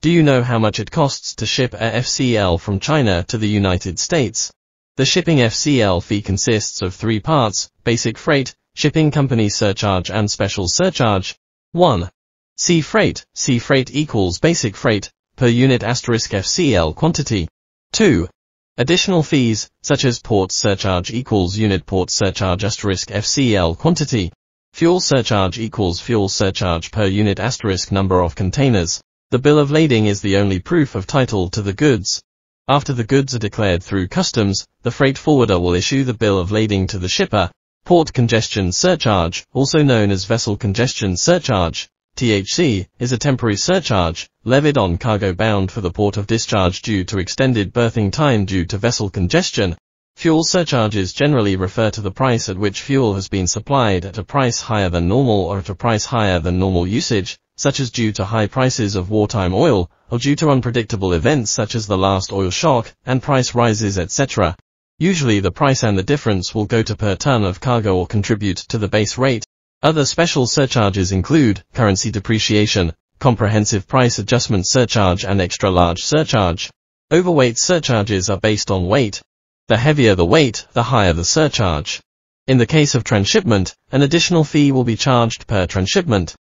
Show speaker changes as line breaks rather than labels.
Do you know how much it costs to ship a FCL from China to the United States? The shipping FCL fee consists of three parts, basic freight, shipping company surcharge and special surcharge. 1. Sea freight. Sea freight equals basic freight, per unit asterisk FCL quantity. 2. Additional fees, such as port surcharge equals unit port surcharge asterisk FCL quantity. Fuel surcharge equals fuel surcharge per unit asterisk number of containers. The bill of lading is the only proof of title to the goods. After the goods are declared through customs, the freight forwarder will issue the bill of lading to the shipper. Port congestion surcharge, also known as vessel congestion surcharge, THC, is a temporary surcharge, levied on cargo bound for the port of discharge due to extended berthing time due to vessel congestion. Fuel surcharges generally refer to the price at which fuel has been supplied at a price higher than normal or at a price higher than normal usage, such as due to high prices of wartime oil, or due to unpredictable events such as the last oil shock, and price rises etc. Usually the price and the difference will go to per ton of cargo or contribute to the base rate. Other special surcharges include currency depreciation, comprehensive price adjustment surcharge and extra large surcharge. Overweight surcharges are based on weight. The heavier the weight, the higher the surcharge. In the case of transshipment, an additional fee will be charged per transshipment.